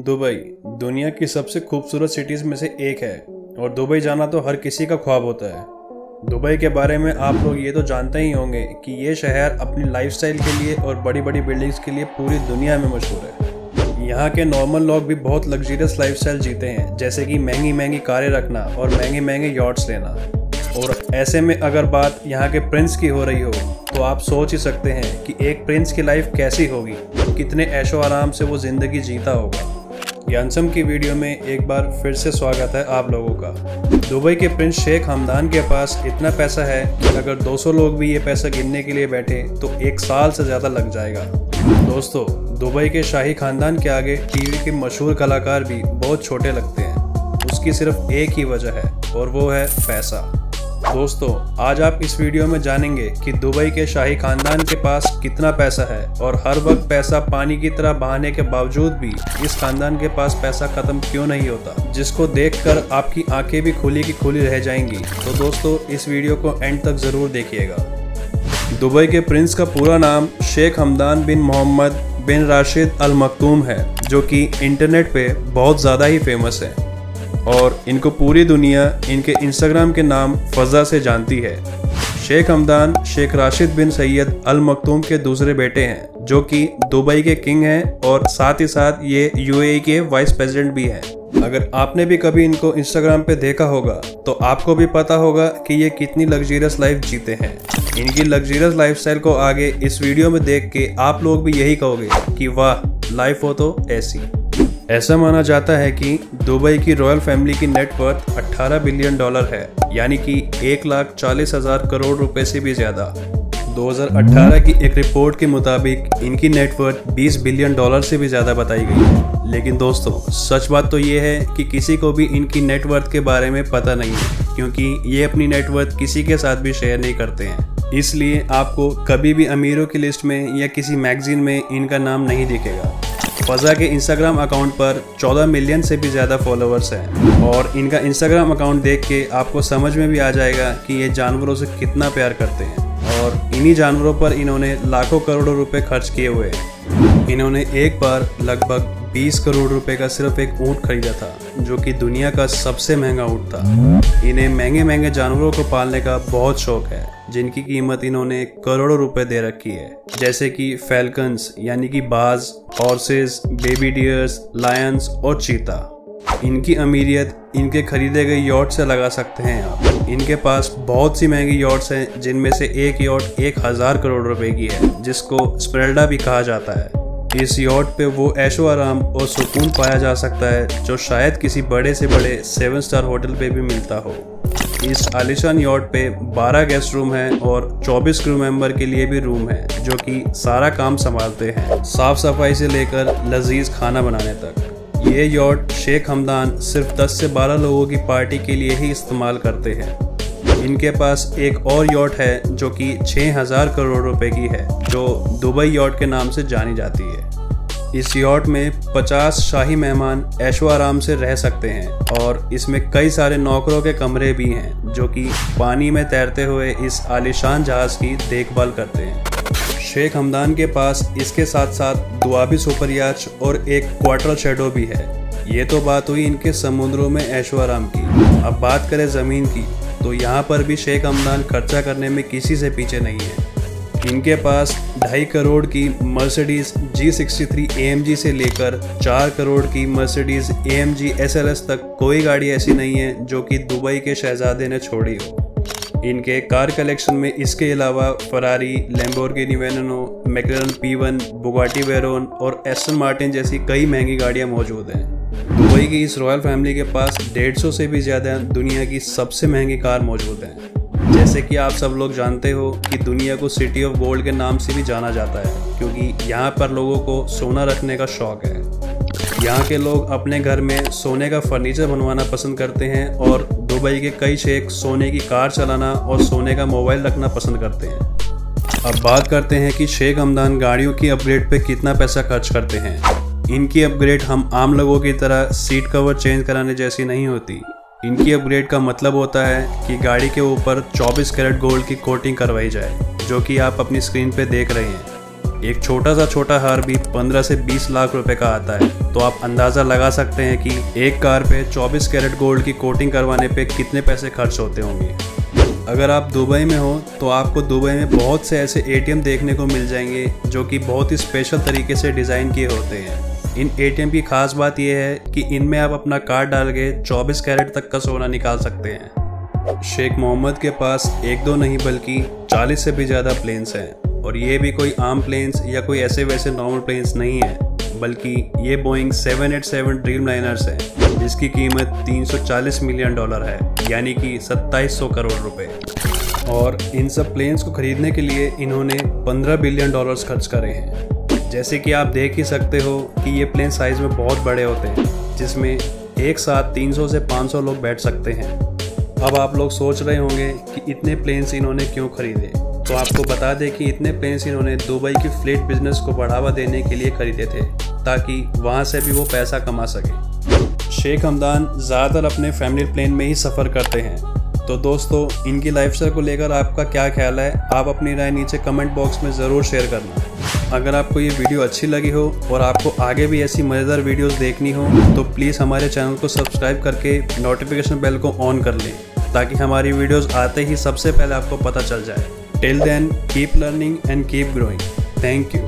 Dubai, दुनिया की सबसे खूबसूरत सिटीज़ में से एक है, और दुबई जाना तो हर किसी का ख्वाब होता है। दुबई के बारे में आप लोग ये तो जानते ही होंगे कि ये शहर अपनी लाइफस्टाइल के लिए और बड़ी बड़ी बिल्डिंग्स के लिए पूरी दुनिया में मशहूर है। यहाँ के नॉर्मल लोग भी बहुत लग्जरियस लाइफस्टाइल जीते हैं, जैसे कि महँगी महँगी कारें रखना और महँगे महँगे यॉट्स लेना। और ऐसे में अगर बात यहाँ के प्रिंस की हो रही हो तो आप सोच ही सकते हैं कि एक प्रिंस की लाइफ कैसी होगी, कितने ऐशो आराम से वो ज़िंदगी जीता होगा। यांसम की वीडियो में एक बार फिर से स्वागत है आप लोगों का। दुबई के प्रिंस शेख हमदान के पास इतना पैसा है कि अगर 200 लोग भी ये पैसा गिनने के लिए बैठे तो एक साल से ज़्यादा लग जाएगा। दोस्तों, दुबई के शाही खानदान के आगे टीवी के मशहूर कलाकार भी बहुत छोटे लगते हैं। उसकी सिर्फ़ एक ही वजह है, और वो है पैसा। दोस्तों, आज आप इस वीडियो में जानेंगे कि दुबई के शाही खानदान के पास कितना पैसा है और हर वक्त पैसा पानी की तरह बहाने के बावजूद भी इस खानदान के पास पैसा खत्म क्यों नहीं होता, जिसको देखकर आपकी आँखें भी खुली की खुली रह जाएँगी। तो दोस्तों, इस वीडियो को एंड तक ज़रूर देखिएगा। दुबई के प्रिंस का पूरा नाम शेख हमदान बिन मोहम्मद बिन राशिद अल मखतूम है, जो कि इंटरनेट पे बहुत ज़्यादा ही फ़ेमस है। और इनको पूरी दुनिया इनके इंस्टाग्राम के नाम फजा से जानती है। शेख हमदान, शेख राशिद बिन सैयद अल मखतूम के दूसरे बेटे हैं, जो कि दुबई के किंग हैं और साथ ही साथ ये यूएई के वाइस प्रेसिडेंट भी हैं। अगर आपने भी कभी इनको इंस्टाग्राम पे देखा होगा तो आपको भी पता होगा कि ये कितनी लग्जरियस लाइफ जीते हैं। इनकी लग्जरियस लाइफस्टाइल को आगे इस वीडियो में देख के आप लोग भी यही कहोगे कि वाह लाइफ हो तो ऐसी। ऐसा माना जाता है कि दुबई की रॉयल फैमिली की नेटवर्थ 18 बिलियन डॉलर है, यानी कि एक लाख चालीस हज़ार करोड़ रुपए से भी ज़्यादा। 2018 की एक रिपोर्ट के मुताबिक इनकी नेटवर्थ 20 बिलियन डॉलर से भी ज़्यादा बताई गई है। लेकिन दोस्तों, सच बात तो ये है कि किसी को भी इनकी नेटवर्थ के बारे में पता नहीं है, क्योंकि ये अपनी नेटवर्थ किसी के साथ भी शेयर नहीं करते हैं। इसलिए आपको कभी भी अमीरों की लिस्ट में या किसी मैगजीन में इनका नाम नहीं दिखेगा। फजा के इंस्टाग्राम अकाउंट पर 14 मिलियन से भी ज़्यादा फॉलोअर्स हैं। और इनका इंस्टाग्राम अकाउंट देख के आपको समझ में भी आ जाएगा कि ये जानवरों से कितना प्यार करते हैं। और इन्हीं जानवरों पर इन्होंने लाखों करोड़ों रुपए खर्च किए हुए हैं। इन्होंने एक बार लगभग 20 करोड़ रुपए का सिर्फ़ एक ऊँट खरीदा था, जो कि दुनिया का सबसे महँगा ऊँट था। इन्हें महँगे महँगे जानवरों को पालने का बहुत शौक है, जिनकी कीमत इन्होंने करोड़ों रुपए दे रखी है। जैसे कि फैल्कन्स यानी कि बाज हॉर्सेस बेबी डियर्स लायंस और चीता। इनकी अमीरियत इनके खरीदे गए यॉट से लगा सकते हैं आप। इनके पास बहुत सी महँगी यॉट्स हैं, जिनमें से एक यॉट एक हज़ार करोड़ रुपए की है, जिसको स्प्रेल्डा भी कहा जाता है। इस यॉट पे वो ऐशो आराम और सुकून पाया जा सकता है, जो शायद किसी बड़े से बड़े सेवन स्टार होटल पे भी मिलता हो। इस आलिशान यॉट पे 12 गेस्ट रूम हैं और 24 क्रू मेंबर के लिए भी रूम है, जो कि सारा काम संभालते हैं, साफ़ सफ़ाई से लेकर लजीज खाना बनाने तक। ये यॉट शेख हमदान सिर्फ़ 10 से 12 लोगों की पार्टी के लिए ही इस्तेमाल करते हैं। इनके पास एक और यॉट है जो कि 6000 करोड़ रुपए की है, जो दुबई यॉट के नाम से जानी जाती है। इस यॉट में 50 शाही मेहमान ऐशो आराम से रह सकते हैं और इसमें कई सारे नौकरों के कमरे भी हैं, जो कि पानी में तैरते हुए इस आलिशान जहाज़ की देखभाल करते हैं। शेख हमदान के पास इसके साथ साथ दुआबी सुपर याच और एक क्वार्टर शेडो भी है। ये तो बात हुई इनके समुद्रों में ऐशो आराम की। अब बात करें ज़मीन की। तो यहाँ पर भी शेख हमदान खर्चा करने में किसी से पीछे नहीं है। इनके पास ढाई करोड़ की Mercedes G sixty three A से लेकर चार करोड़ की Mercedes M G S L S तक कोई गाड़ी ऐसी नहीं है जो कि दुबई के शहजादे ने छोड़ी हो। इनके कार कलेक्शन में इसके अलावा Ferrari Lamborghini Veneno McLaren P one Bugatti Veyron और एसन मार्टिन जैसी कई महँगी गाड़ियाँ मौजूद हैं। दुबई की इस रॉयल फैमिली के पास 150 से भी ज़्यादा दुनिया की सबसे महँगी कार मौजूद हैं। जैसे कि आप सब लोग जानते हो कि दुनिया को सिटी ऑफ़ गोल्ड के नाम से भी जाना जाता है, क्योंकि यहाँ पर लोगों को सोना रखने का शौक है। यहाँ के लोग अपने घर में सोने का फर्नीचर बनवाना पसंद करते हैं और दुबई के कई शेख सोने की कार चलाना और सोने का मोबाइल रखना पसंद करते हैं। अब बात करते हैं कि शेख हमदान गाड़ियों की अपग्रेड पे कितना पैसा खर्च करते हैं। इनकी अपग्रेड हम आम लोगों की तरह सीट कवर चेंज कराने जैसी नहीं होती। इनकी अपग्रेड का मतलब होता है कि गाड़ी के ऊपर 24 कैरेट गोल्ड की कोटिंग करवाई जाए, जो कि आप अपनी स्क्रीन पे देख रहे हैं। एक छोटा सा छोटा हार भी 15 से 20 लाख रुपए का आता है। तो आप अंदाज़ा लगा सकते हैं कि एक कार पे 24 कैरेट गोल्ड की कोटिंग करवाने पे कितने पैसे खर्च होते होंगे। अगर आप दुबई में हो तो आपको दुबई में बहुत से ऐसे एटीएम देखने को मिल जाएँगे, जो कि बहुत ही स्पेशल तरीके से डिज़ाइन किए होते हैं। इन एटीएम की खास बात यह है कि इनमें आप अपना कार्ड डाल के 24 कैरेट तक का सोना निकाल सकते हैं। शेख मोहम्मद के पास एक दो नहीं बल्कि 40 से भी ज़्यादा प्लेन्स हैं। और ये भी कोई आम प्लेन्स या कोई ऐसे वैसे नॉर्मल प्लेन्स नहीं है, बल्कि ये बोइंग 787 ड्रीम लाइनर्स है, जिसकी कीमत 340 मिलियन डॉलर है, यानी कि 2700 करोड़ रुपए। और इन सब प्लेन्स को खरीदने के लिए इन्होंने 15 बिलियन डॉलर्स खर्च करे हैं। जैसे कि आप देख ही सकते हो कि ये प्लेन साइज़ में बहुत बड़े होते हैं, जिसमें एक साथ 300 से 500 लोग बैठ सकते हैं। अब आप लोग सोच रहे होंगे कि इतने प्लेन्स इन्होंने क्यों खरीदे? तो आपको बता दें कि इतने प्लेन्स इन्होंने दुबई की फ्लीट बिज़नेस को बढ़ावा देने के लिए खरीदे थे, ताकि वहाँ से भी वो पैसा कमा सके। शेख हमदान ज़्यादातर अपने फैमिली प्लेन में ही सफ़र करते हैं। तो दोस्तों, इनकी लाइफ को लेकर आपका क्या ख्याल है? आप अपनी राय नीचे कमेंट बॉक्स में ज़रूर शेयर करना। अगर आपको ये वीडियो अच्छी लगी हो और आपको आगे भी ऐसी मज़ेदार वीडियोस देखनी हो तो प्लीज़ हमारे चैनल को सब्सक्राइब करके नोटिफिकेशन बेल को ऑन कर लें, ताकि हमारी वीडियोस आते ही सबसे पहले आपको पता चल जाए। Till then keep learning and keep growing thank you